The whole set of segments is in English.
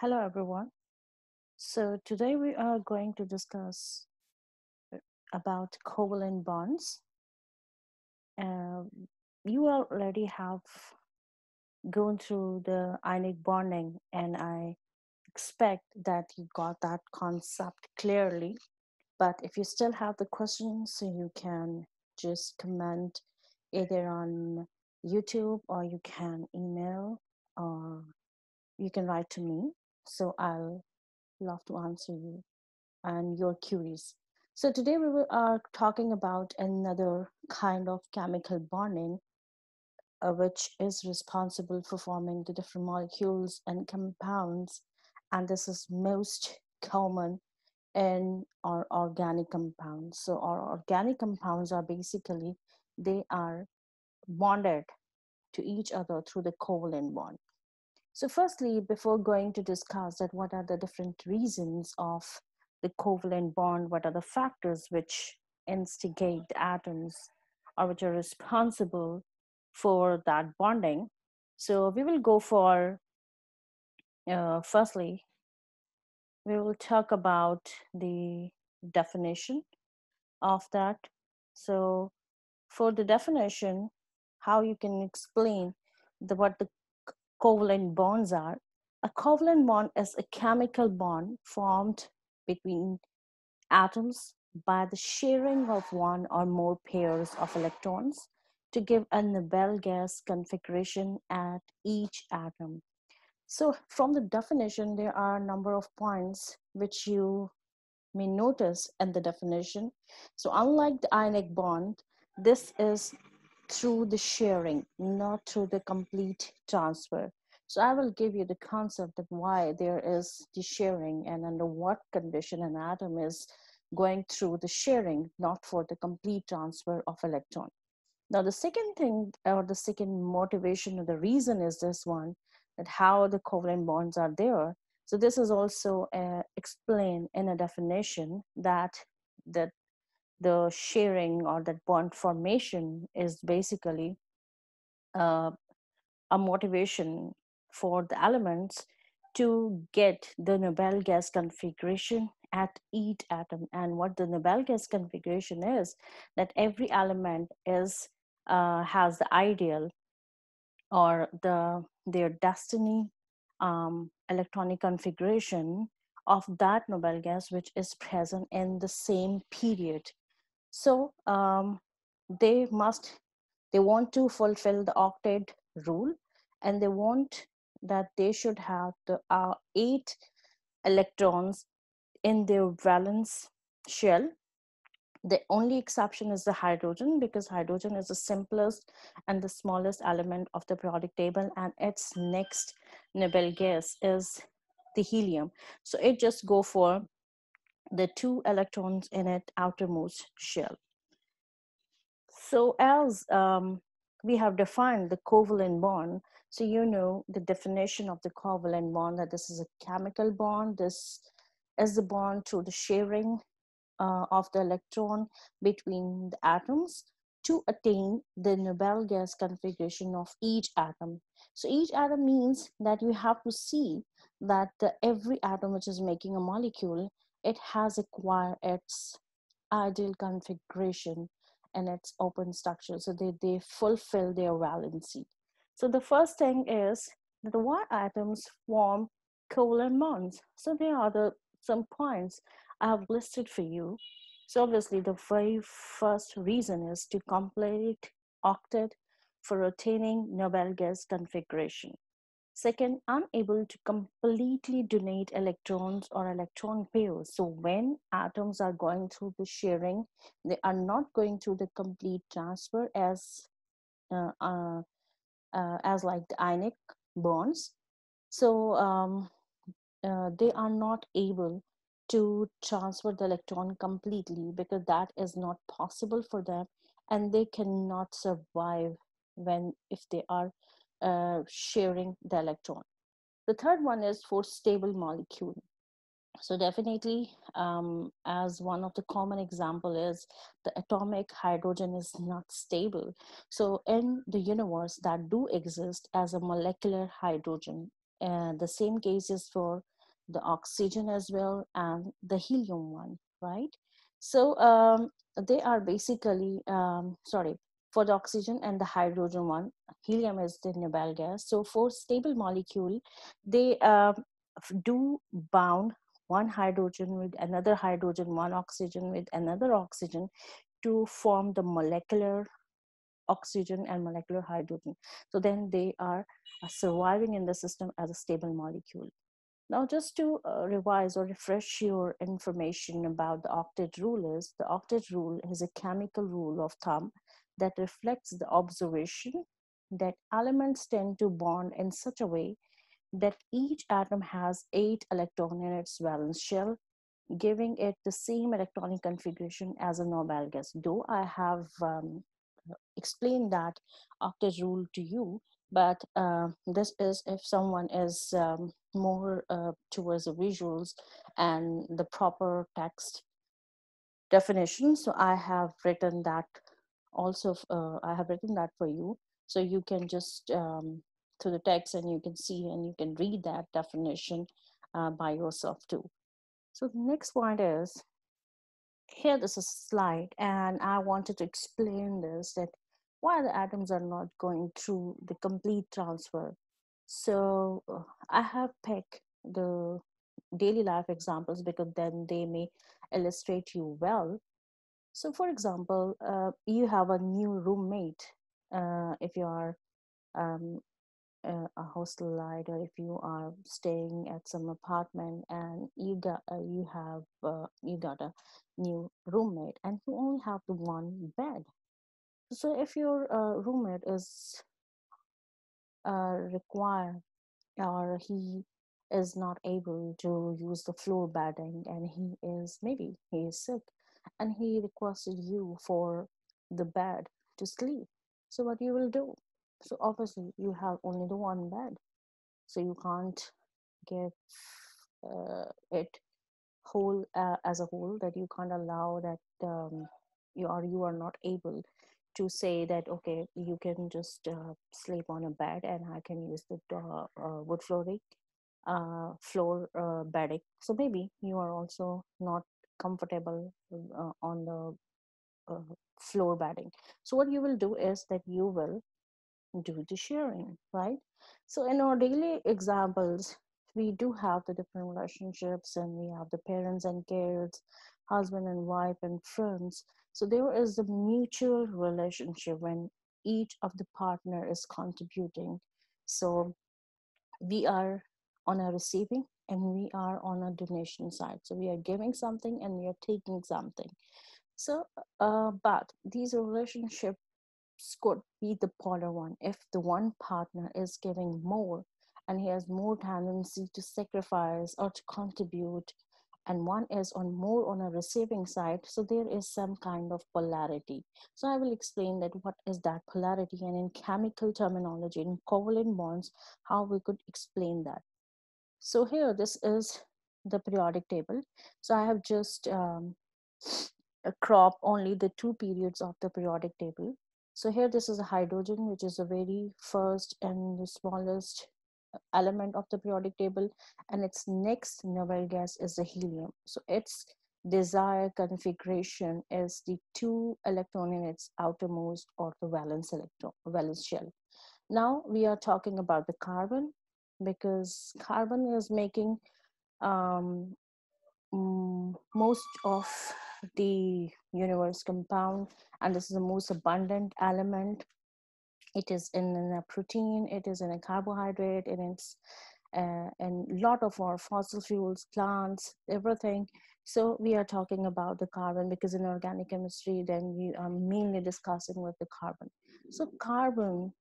Hello, everyone. So today we are going to discuss uh, about covalent bonds. Uh, you already have gone through the ionic bonding, and I expect that you got that concept clearly. But if you still have the questions, you can just comment either on YouTube or you can email or you can write to me. So I'll love to answer you and your queries. So today we are talking about another kind of chemical bonding, uh, which is responsible for forming the different molecules and compounds. And this is most common in our organic compounds. So our organic compounds are basically, they are bonded to each other through the covalent bond. So firstly, before going to discuss that what are the different reasons of the covalent bond, what are the factors which instigate atoms or which are responsible for that bonding. So we will go for, uh, firstly, we will talk about the definition of that. So for the definition, how you can explain the, what the covalent bonds are. A covalent bond is a chemical bond formed between atoms by the sharing of one or more pairs of electrons to give a noble gas configuration at each atom. So from the definition, there are a number of points which you may notice in the definition. So unlike the ionic bond, this is through the sharing, not through the complete transfer. So I will give you the concept of why there is the sharing and under what condition an atom is going through the sharing, not for the complete transfer of electron. Now the second thing or the second motivation or the reason is this one, that how the covalent bonds are there. So this is also uh, explained in a definition that that the sharing or that bond formation is basically uh, a motivation for the elements to get the noble gas configuration at each atom. And what the noble gas configuration is that every element is uh, has the ideal or the their destiny um, electronic configuration of that noble gas which is present in the same period so um, they must, they want to fulfill the octet rule and they want that they should have the uh, eight electrons in their valence shell. The only exception is the hydrogen because hydrogen is the simplest and the smallest element of the periodic table and its next noble gas is the helium. So it just go for the two electrons in its outermost shell. So as um, we have defined the covalent bond, so you know the definition of the covalent bond that this is a chemical bond. This is the bond through the sharing uh, of the electron between the atoms to attain the noble gas configuration of each atom. So each atom means that you have to see that the, every atom which is making a molecule it has acquired its ideal configuration and its open structure. So they, they fulfill their valency. So the first thing is that the Y atoms form covalent bonds. So there are the some points I have listed for you. So obviously the very first reason is to complete octet for attaining noble gas configuration. Second, unable to completely donate electrons or electron pairs. So when atoms are going through the sharing, they are not going through the complete transfer as uh, uh, uh, as like the ionic bonds. So um, uh, they are not able to transfer the electron completely because that is not possible for them and they cannot survive when if they are uh, sharing the electron. The third one is for stable molecule. So definitely, um, as one of the common example is the atomic hydrogen is not stable. So in the universe that do exist as a molecular hydrogen, And the same case is for the oxygen as well and the helium one, right? So um, they are basically, um, sorry, for the oxygen and the hydrogen one, helium is the noble gas. So for stable molecule, they uh, do bound one hydrogen with another hydrogen, one oxygen with another oxygen to form the molecular oxygen and molecular hydrogen. So then they are uh, surviving in the system as a stable molecule. Now, just to uh, revise or refresh your information about the octet rule is, the octet rule is a chemical rule of thumb that reflects the observation that elements tend to bond in such a way that each atom has eight electrons in its valence shell, giving it the same electronic configuration as a noble gas. Though I have um, explained that octet rule to you, but uh, this is if someone is um, more uh, towards the visuals and the proper text definition. So I have written that also, uh, I have written that for you. So you can just um, to the text and you can see and you can read that definition uh, by yourself too. So the next point is, here this is a slide and I wanted to explain this that why the atoms are not going through the complete transfer. So uh, I have picked the daily life examples because then they may illustrate you well. So for example, uh, you have a new roommate uh, if you are um, uh, a hostel light or if you are staying at some apartment and you got uh, you have uh, you got a new roommate and you only have the one bed. So if your uh, roommate is required or he is not able to use the floor bedding and he is maybe he is sick and he requested you for the bed to sleep. So what you will do? So obviously you have only the one bed. So you can't give uh, it whole uh, as a whole that you can't allow that um, you are you are not able to say that okay you can just uh, sleep on a bed and i can use the uh, uh wood flooring uh, floor uh, bedding. So maybe you are also not comfortable uh, on the uh, floor bedding so what you will do is that you will do the sharing, right? So in our daily examples, we do have the different relationships and we have the parents and kids, husband and wife and friends. So there is a mutual relationship when each of the partner is contributing. So we are on a receiving and we are on a donation side. So we are giving something and we are taking something. So, uh, but these relationship could be the polar one if the one partner is giving more and he has more tendency to sacrifice or to contribute and one is on more on a receiving side so there is some kind of polarity so i will explain that what is that polarity and in chemical terminology in covalent bonds how we could explain that so here this is the periodic table so i have just um, crop only the two periods of the periodic table so here this is a hydrogen, which is the very first and the smallest element of the periodic table. And its next noble gas is the helium. So its desired configuration is the two electron in its outermost or the valence electron, valence shell. Now we are talking about the carbon because carbon is making um, most of the universe compound and this is the most abundant element. It is in a protein it is in a carbohydrate and it's uh, a lot of our fossil fuels plants everything. So we are talking about the carbon because in organic chemistry then we are mainly discussing with the carbon. So carbon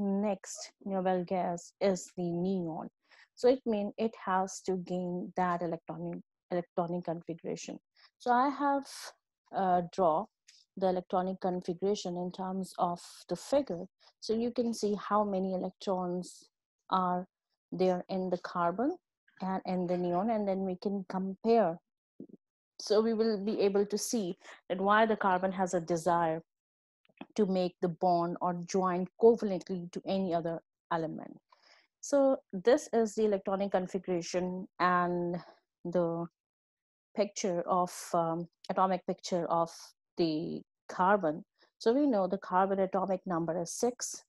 next noble gas is the neon so it means it has to gain that electronic electronic configuration so I have uh, draw the electronic configuration in terms of the figure. So you can see how many electrons are there in the carbon and in the neon, and then we can compare. So we will be able to see that why the carbon has a desire to make the bond or join covalently to any other element. So this is the electronic configuration and the picture of um, atomic picture of the carbon. So we know the carbon atomic number is six.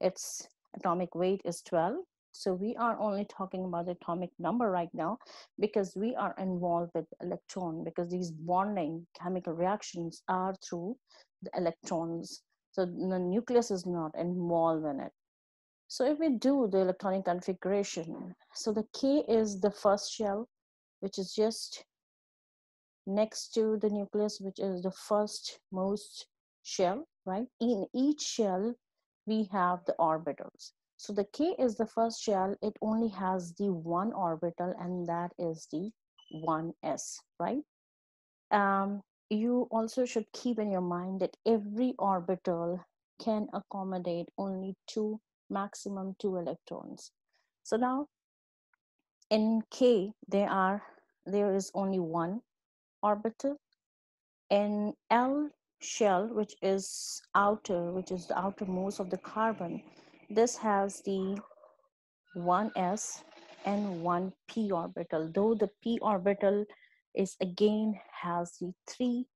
Its atomic weight is 12. So we are only talking about the atomic number right now because we are involved with electron because these bonding chemical reactions are through the electrons. So the nucleus is not involved in it. So if we do the electronic configuration, so the K is the first shell, which is just next to the nucleus, which is the first most shell, right? In each shell, we have the orbitals. So the K is the first shell. It only has the one orbital and that is the 1s, right? Um, you also should keep in your mind that every orbital can accommodate only two maximum two electrons. So now in K, there are there is only one orbital. In L shell, which is outer, which is the outermost of the carbon, this has the 1s and 1p orbital, though the p orbital is again has the three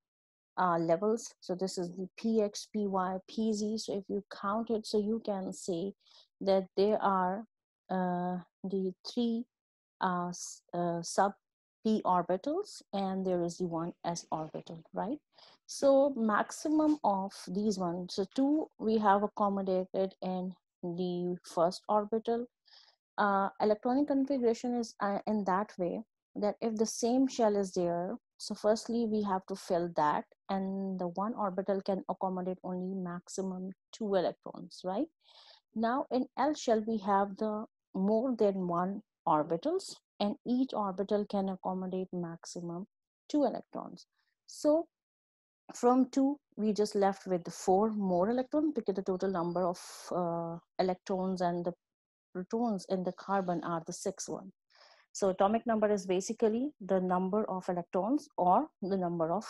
uh, levels. So this is the px, py, pz. So if you count it, so you can say that there are uh, the three uh, uh, sub p orbitals and there is the one s orbital, right? So maximum of these ones, so two we have accommodated in the first orbital. Uh, electronic configuration is uh, in that way that if the same shell is there, so firstly we have to fill that and the one orbital can accommodate only maximum two electrons, right? Now in L shell, we have the more than one orbitals and each orbital can accommodate maximum two electrons. So from two, we just left with four more electrons because the total number of uh, electrons and the protons in the carbon are the six one. So atomic number is basically the number of electrons or the number of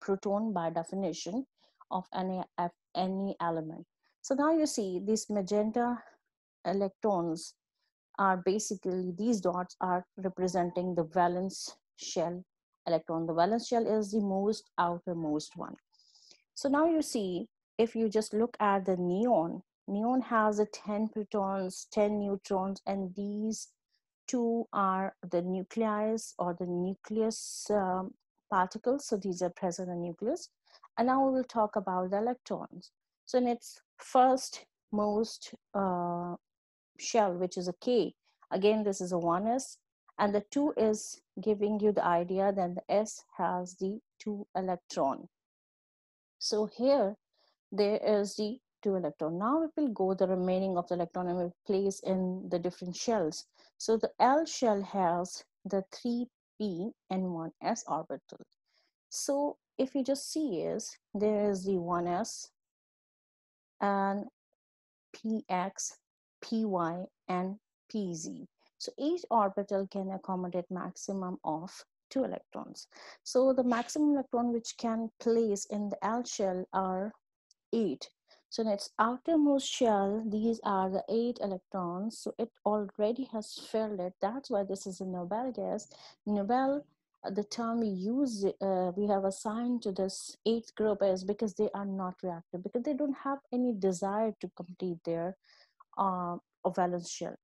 proton by definition of any, of any element. So now you see these magenta electrons are basically, these dots are representing the valence shell electron. The valence shell is the most outermost one. So now you see, if you just look at the neon, neon has a 10 protons, 10 neutrons, and these two are the nucleus or the nucleus um, particles. So these are present in the nucleus. And now we will talk about the electrons. So in its first most uh, shell, which is a K, again, this is a 1s, and the 2 is giving you the idea that the S has the 2 electron. So here, there is the 2 electron. Now it will go the remaining of the electron and we'll place in the different shells. So the L shell has the 3p and 1s orbital. So if you just see is, there is the 1s and px, py, and pz. So each orbital can accommodate maximum of two electrons. So the maximum electron which can place in the L shell are eight. So in its outermost shell, these are the eight electrons. So it already has filled it. That's why this is a noble gas. Noble, uh, the term we use, uh, we have assigned to this eighth group is because they are not reactive, because they don't have any desire to complete their uh, valence shell.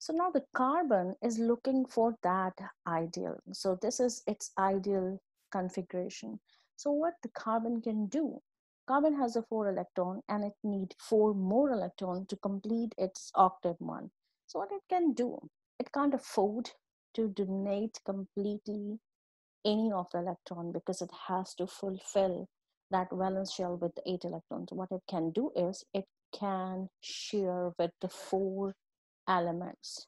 So now the carbon is looking for that ideal. So this is its ideal configuration. So what the carbon can do? Carbon has a four electron and it need four more electron to complete its octet one. So what it can do? It can't afford to donate completely any of the electron because it has to fulfill that valence shell with eight electrons. What it can do is it can share with the four elements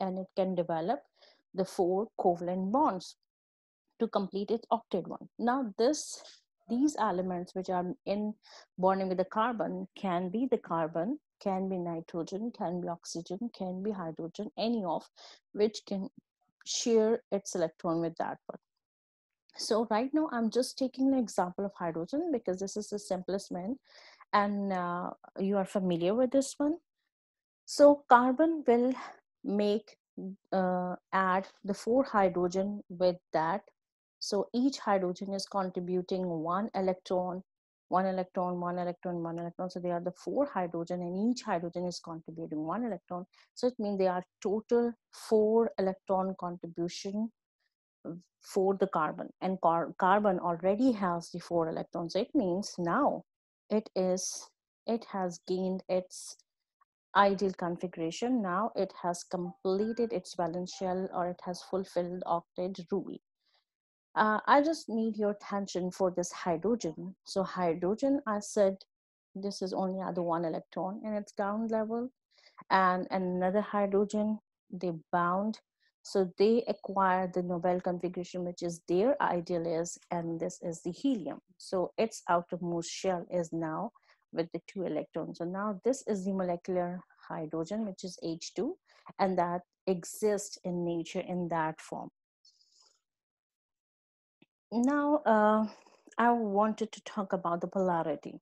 and it can develop the four covalent bonds to complete its octet one. Now this these elements which are in bonding with the carbon can be the carbon, can be nitrogen, can be oxygen, can be hydrogen, any of which can share its electron with that one. So right now I'm just taking an example of hydrogen because this is the simplest one and uh, you are familiar with this one. So carbon will make uh, add the four hydrogen with that. So each hydrogen is contributing one electron, one electron, one electron, one electron. So they are the four hydrogen and each hydrogen is contributing one electron. So it means they are total four electron contribution for the carbon and car carbon already has the four electrons. It means now it is, it has gained its ideal configuration. Now it has completed its valence shell or it has fulfilled octet rule. Uh, I just need your attention for this hydrogen. So hydrogen, I said, this is only other one electron in its ground level and another hydrogen, they bound. So they acquire the Nobel configuration, which is their ideal is, and this is the helium. So its outermost shell is now with the two electrons. So now this is the molecular hydrogen, which is H2, and that exists in nature in that form. Now, uh, I wanted to talk about the polarity.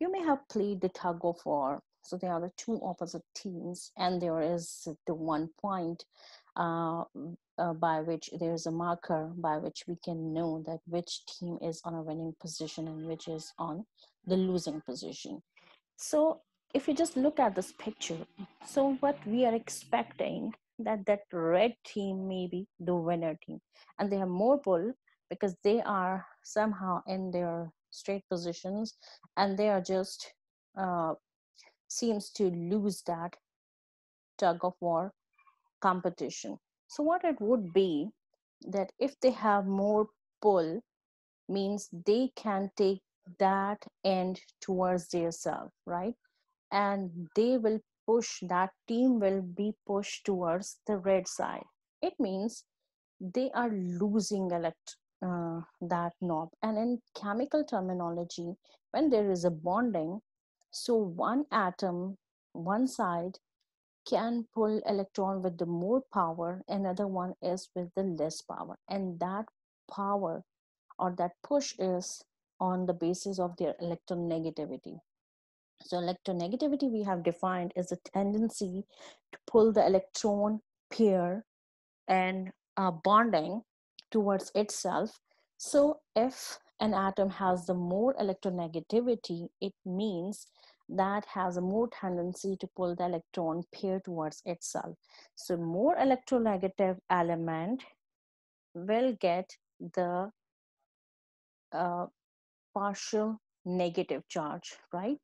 You may have played the tug of war. So there are the two opposite teams, and there is the one point uh, uh, by which there is a marker by which we can know that which team is on a winning position and which is on the losing position. So if you just look at this picture, so what we are expecting that that red team may be the winner team and they have more pull because they are somehow in their straight positions and they are just uh, seems to lose that tug of war competition. So what it would be that if they have more pull means they can take that end towards their self right? And they will push that team will be pushed towards the red side. It means they are losing elect uh, that knob. And in chemical terminology when there is a bonding so one atom one side can pull electron with the more power another one is with the less power and that power or that push is on the basis of their electronegativity so electronegativity we have defined is a tendency to pull the electron pair and uh, bonding towards itself. So if an atom has the more electronegativity, it means that has a more tendency to pull the electron pair towards itself. So more electronegative element will get the uh, partial negative charge, right?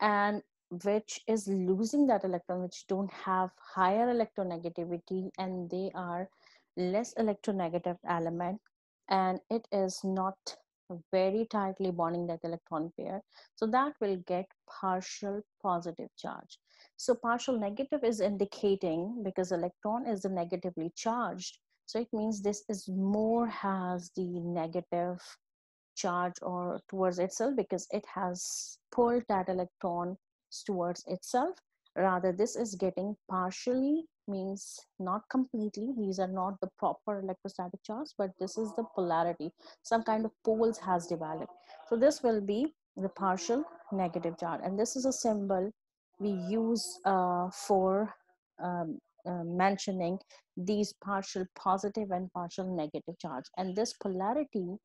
and which is losing that electron which don't have higher electronegativity and they are less electronegative element and it is not very tightly bonding that electron pair so that will get partial positive charge. So partial negative is indicating because electron is negatively charged so it means this is more has the negative charge or towards itself because it has pulled that electron towards itself. Rather this is getting partially means not completely. These are not the proper electrostatic charge but this is the polarity. Some kind of poles has developed. So this will be the partial negative charge. And this is a symbol we use uh, for um, uh, mentioning these partial positive and partial negative charge. And this polarity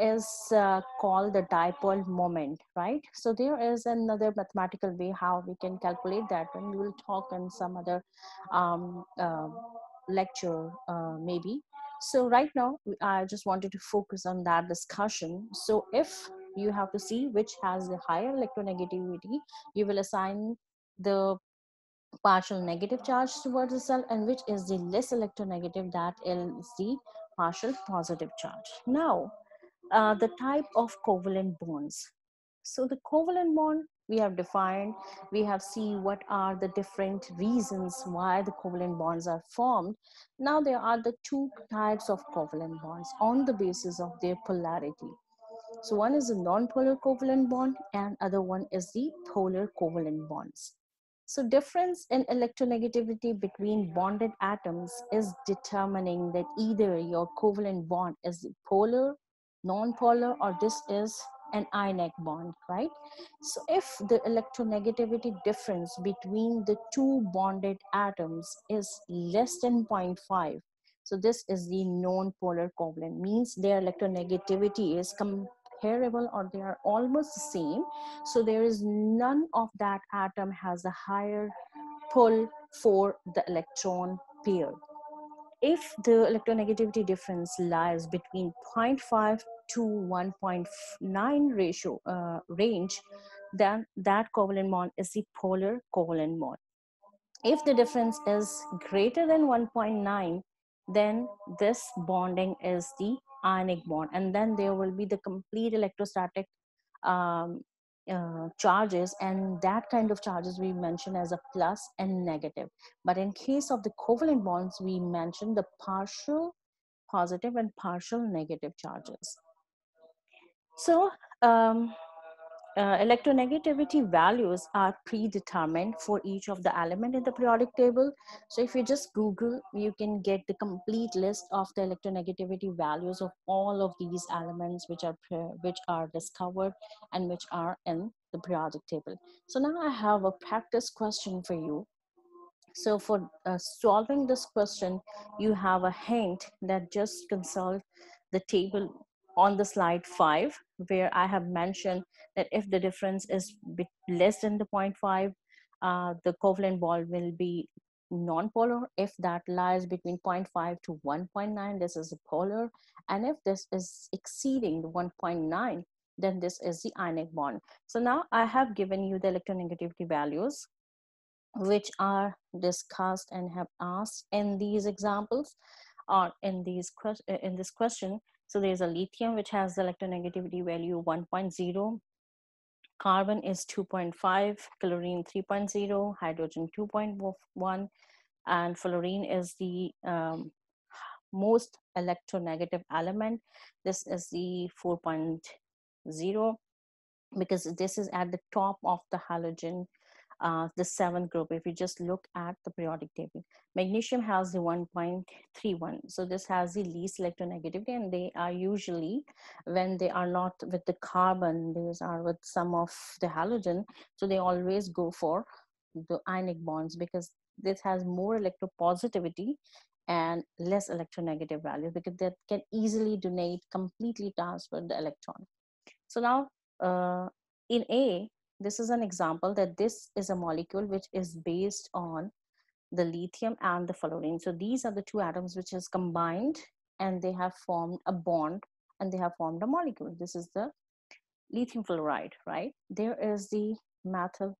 is uh, called the dipole moment, right? So there is another mathematical way how we can calculate that and we will talk in some other um, uh, lecture uh, maybe. So right now, I just wanted to focus on that discussion. So if you have to see which has the higher electronegativity, you will assign the partial negative charge towards the cell and which is the less electronegative that is the partial positive charge. Now, uh, the type of covalent bonds. So the covalent bond we have defined, we have seen what are the different reasons why the covalent bonds are formed. Now there are the two types of covalent bonds on the basis of their polarity. So one is a non-polar covalent bond and other one is the polar covalent bonds. So difference in electronegativity between bonded atoms is determining that either your covalent bond is polar non-polar or this is an ionic bond, right? So if the electronegativity difference between the two bonded atoms is less than 0.5, so this is the non-polar covalent, means their electronegativity is comparable or they are almost the same. So there is none of that atom has a higher pull for the electron pair. If the electronegativity difference lies between 0.5 to 1.9 ratio uh, range, then that covalent bond is the polar covalent bond. If the difference is greater than 1.9, then this bonding is the ionic bond. And then there will be the complete electrostatic um, uh, charges and that kind of charges we mention as a plus and negative. But in case of the covalent bonds, we mention the partial positive and partial negative charges. So um, uh, electronegativity values are predetermined for each of the element in the periodic table. So if you just Google, you can get the complete list of the electronegativity values of all of these elements which are which are discovered and which are in the periodic table. So now I have a practice question for you. So for uh, solving this question, you have a hint that just consult the table on the slide five, where I have mentioned that if the difference is less than the 0.5, uh, the covalent bond will be non-polar. If that lies between 0.5 to 1.9, this is a polar. And if this is exceeding the 1.9, then this is the ionic bond. So now I have given you the electronegativity values which are discussed and have asked in these examples or in these in this question so there's a lithium which has the electronegativity value 1.0. Carbon is 2.5, chlorine 3.0, hydrogen 2.1, and fluorine is the um, most electronegative element. This is the 4.0 because this is at the top of the halogen uh, the seventh group, if you just look at the periodic table. Magnesium has the 1.31. So this has the least electronegativity and they are usually, when they are not with the carbon, these are with some of the halogen. So they always go for the ionic bonds because this has more electropositivity and less electronegative value because that can easily donate, completely transfer the electron. So now uh, in A, this is an example that this is a molecule which is based on the lithium and the fluorine. So these are the two atoms which is combined and they have formed a bond and they have formed a molecule. This is the lithium fluoride, right? There is the methyl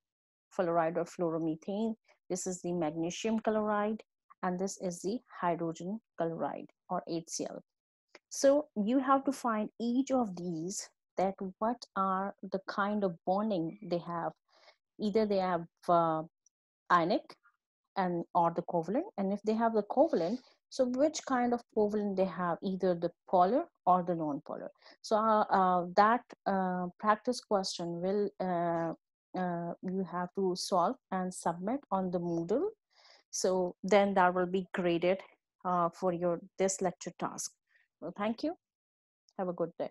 fluoride or fluoromethane. This is the magnesium chloride and this is the hydrogen chloride or HCl. So you have to find each of these that what are the kind of bonding they have. Either they have uh, ionic and or the covalent, and if they have the covalent, so which kind of covalent they have, either the polar or the non-polar. So uh, uh, that uh, practice question will uh, uh, you have to solve and submit on the Moodle. So then that will be graded for your this lecture task. Well, thank you. Have a good day.